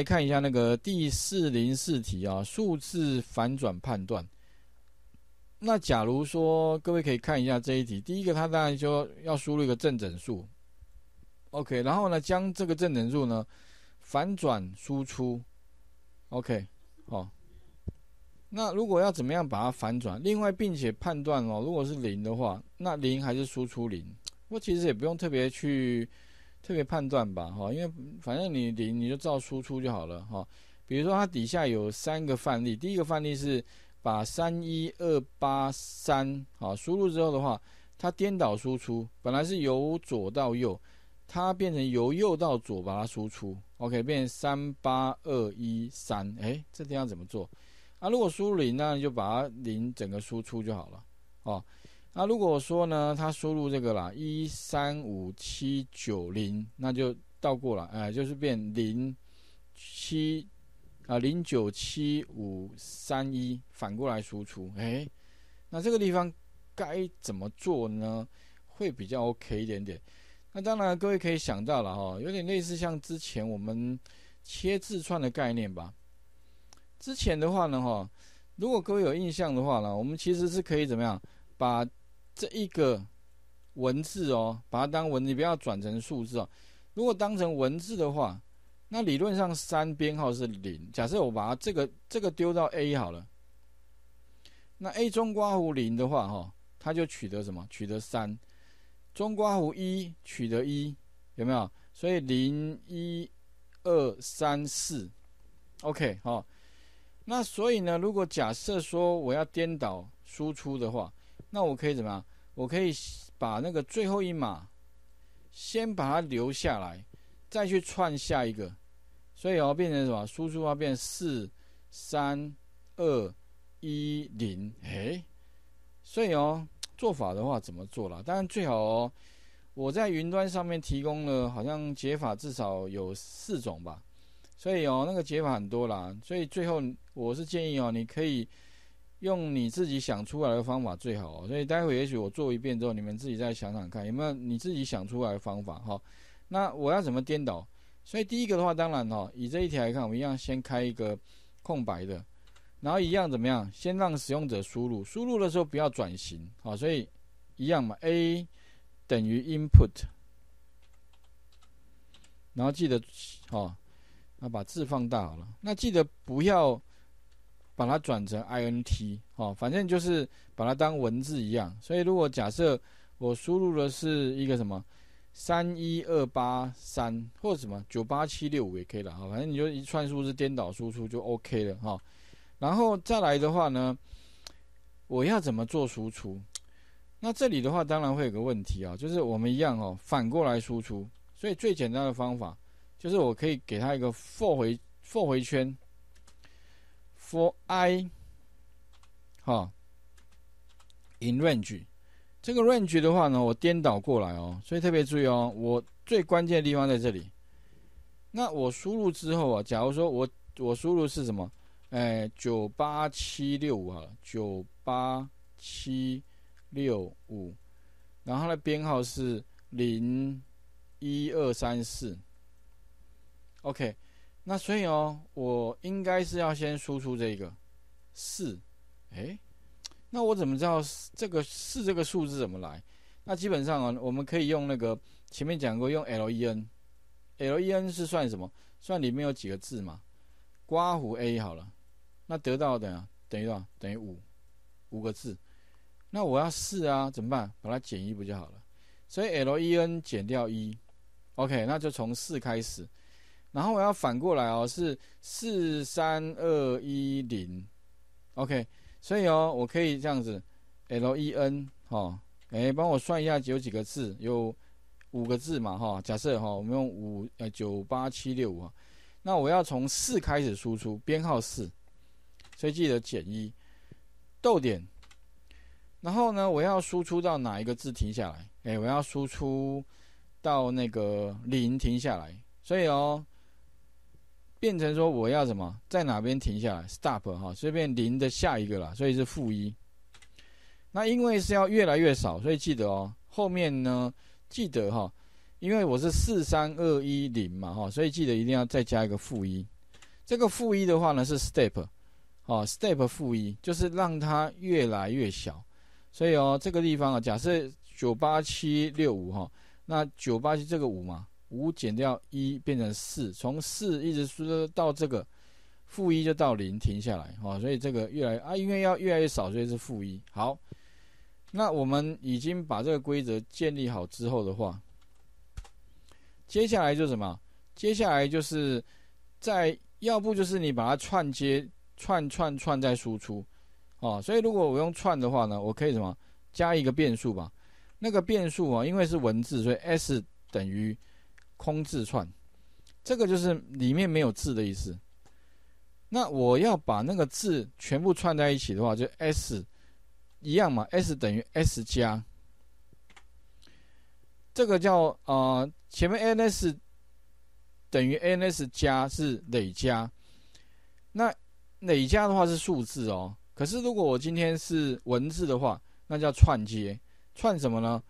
来看一下那个第四零四题啊，数字反转判断。那假如说各位可以看一下这一题，第一个它当然就要输入一个正整数，OK，然后呢将这个正整数呢反转输出，OK，好。那如果要怎么样把它反转？另外，并且判断哦，如果是零的话，那零还是输出零？我其实也不用特别去特别判断吧，哈，因为反正你零你就照输出就好了，哈。比如说它底下有三个范例，第一个范例是把三一二八三好输入之后的话，它颠倒输出，本来是由左到右，它变成由右到左把它输出，OK，变成三八二一三，哎，这地方怎么做？啊，如果输入零呢，你就把它零整个输出就好了，哦。那如果说呢，它输入这个啦，一三五七九零，那就倒过来，哎，就是变零七啊零九七五三一，反过来输出，哎，那这个地方该怎么做呢？会比较 OK 一点点。那当然，各位可以想到了哈，有点类似像之前我们切字串的概念吧。之前的话呢，哈，如果各位有印象的话呢，我们其实是可以怎么样，把这一个文字哦，把它当文字，不要转成数字哦。如果当成文字的话，那理论上三编号是零。假设我把它这个这个丢到 A 好了，那 A 中刮弧零的话，哈，它就取得什么？取得三。中刮弧一取得一，有没有？所以零一二三四，OK，好。那所以呢，如果假设说我要颠倒输出的话，那我可以怎么样？我可以把那个最后一码先把它留下来，再去串下一个，所以要变成什么？输出要变四三二一零，哎，所以哦，做法的话怎么做了？当然最好哦，我在云端上面提供了，好像解法至少有四种吧。所以哦，那个解法很多啦，所以最后我是建议哦，你可以用你自己想出来的方法最好哦。所以待会也许我做一遍之后，你们自己再想想看有没有你自己想出来的方法哈。那我要怎么颠倒？所以第一个的话，当然哈，以这一题来看，我们一样先开一个空白的，然后一样怎么样？先让使用者输入，输入的时候不要转型好，所以一样嘛，A 等于 input，然后记得哦。那把字放大好了。那记得不要把它转成 int 哦，反正就是把它当文字一样。所以如果假设我输入的是一个什么三一二八三或者什么九八七六五也可以了哈，反正你就一串数字颠倒输出就 OK 了哈。然后再来的话呢，我要怎么做输出？那这里的话当然会有个问题啊，就是我们一样哦，反过来输出。所以最简单的方法。就是我可以给它一个 for 回 for 回圈，for i，哈，in range，这个 range 的话呢，我颠倒过来哦，所以特别注意哦，我最关键的地方在这里。那我输入之后啊，假如说我我输入是什么？哎，九八七六五啊，九八七六五，然后它的编号是零一二三四。OK，那所以哦，我应该是要先输出这个四，哎，那我怎么知道这个四这个数字怎么来？那基本上啊，我们可以用那个前面讲过，用 len，len 是算什么？算里面有几个字嘛？刮胡 a 好了，那得到的等于多少？等于五，五个字。那我要四啊，怎么办？把它减一不就好了？所以 len 减掉一，OK，那就从四开始。然后我要反过来哦，是四三二一零，OK，所以哦，我可以这样子，L E N 哈，哎，帮我算一下有几个字，有五个字嘛哈，假设哈，我们用五呃九八七六五，那我要从四开始输出，编号四，所以记得减一，逗点，然后呢，我要输出到哪一个字停下来？哎，我要输出到那个零停下来，所以哦。变成说我要什么，在哪边停下来？Stop 哈，随便零的下一个了，所以是负一。那因为是要越来越少，所以记得哦，后面呢记得哈，因为我是四三二一零嘛哈，所以记得一定要再加一个负一。这个负一的话呢是 step，哦，step 负一就是让它越来越小。所以哦，这个地方啊，假设九八七六五哈，那九八七这个五嘛，五减掉一变成四，从四一直说到这个负一就到零停下来哦，所以这个越来啊，因为要越来越少，所以是负一。好，那我们已经把这个规则建立好之后的话，接下来就什么？接下来就是在要不就是你把它串接串串串再输出。哦，所以如果我用串的话呢，我可以什么加一个变数吧？那个变数啊，因为是文字，所以 s 等于空字串，这个就是里面没有字的意思。那我要把那个字全部串在一起的话，就 s 一样嘛，s 等于 s 加，这个叫呃前面 ns 等于 ns 加是累加，那累加的话是数字哦。可是，如果我今天是文字的话，那叫串接，串什么呢？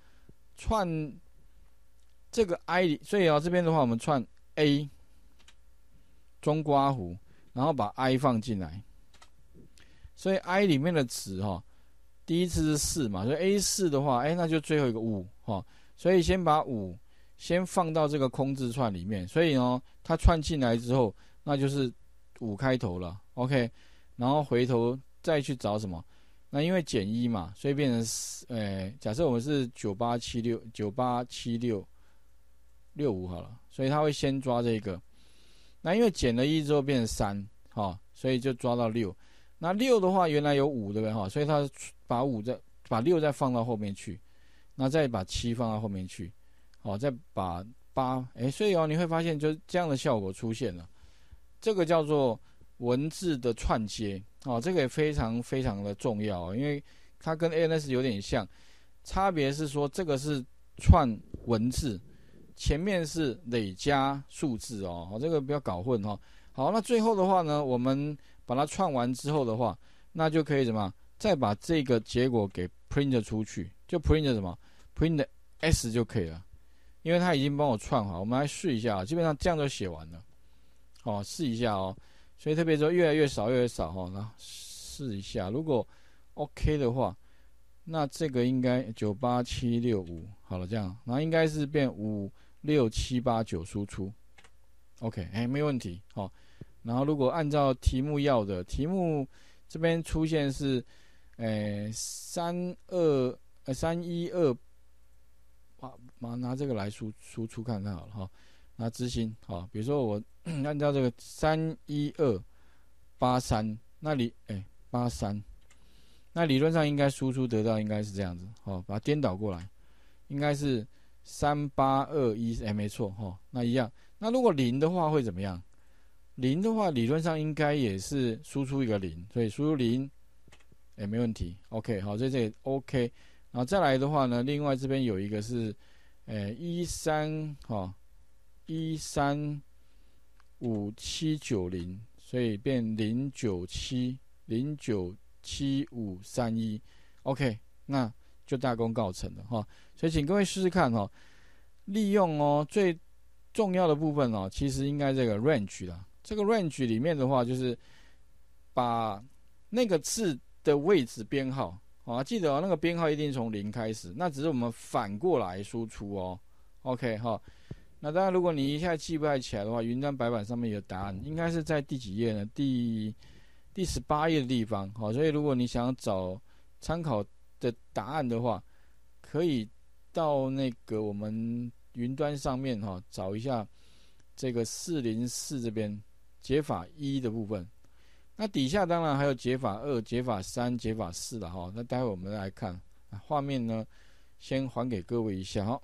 串这个 i，所以啊，这边的话，我们串 a 中刮弧，然后把 i 放进来，所以 i 里面的值哈，第一次是四嘛，所以 a 四的话，哎，那就最后一个五哈，所以先把五先放到这个空字串里面，所以呢，它串进来之后，那就是五开头了，OK，然后回头。再去找什么？那因为减一嘛，所以变成四。呃，假设我们是九八七六九八七六六五好了，所以他会先抓这个。那因为减了一之后变成三，哈，所以就抓到六。那六的话原来有五对不对？哈，所以他把五再把六再放到后面去，那再把七放到后面去，好，再把八，哎，所以哦，你会发现就这样的效果出现了。这个叫做文字的串接。哦，这个也非常非常的重要，因为它跟 ANS 有点像，差别是说这个是串文字，前面是累加数字哦，这个不要搞混哈。好，那最后的话呢，我们把它串完之后的话，那就可以什么，再把这个结果给 print 出去，就 print 什么，print s 就可以了，因为它已经帮我串好，我们来试一下，基本上这样就写完了，好，试一下哦。所以特别说越来越少，越来越少哈。那试一下，如果 OK 的话，那这个应该九八七六五好了，这样，然后应该是变五六七八九输出。OK，哎，没问题。好，然后如果按照题目要的，题目这边出现是，诶三二呃三一二，把把拿这个来输输出看看好了哈。那执行好，比如说我 按照这个三一二八三，那里哎八三，那理论上应该输出得到应该是这样子，好，把它颠倒过来，应该是三八二一，哎没错哈，那一样。那如果零的话会怎么样？零的话理论上应该也是输出一个零，所以输入零，哎没问题，OK 好，在这里 OK，然后再来的话呢，另外这边有一个是，呃一三哈。一三五七九零，所以变零九七零九七五三一，OK，那就大功告成了哈。所以请各位试试看哈，利用哦最重要的部分哦，其实应该这个 range 啦。这个 range 里面的话，就是把那个字的位置编号啊，记得哦，那个编号一定从零开始，那只是我们反过来输出哦，OK 哈。那当然，如果你一下记不太起来的话，云端白板上面有答案，应该是在第几页呢？第第十八页的地方。好，所以如果你想找参考的答案的话，可以到那个我们云端上面哈找一下这个四零四这边解法一的部分。那底下当然还有解法二、解法三、解法四的哈。那待会我们来看画面呢，先还给各位一下哈。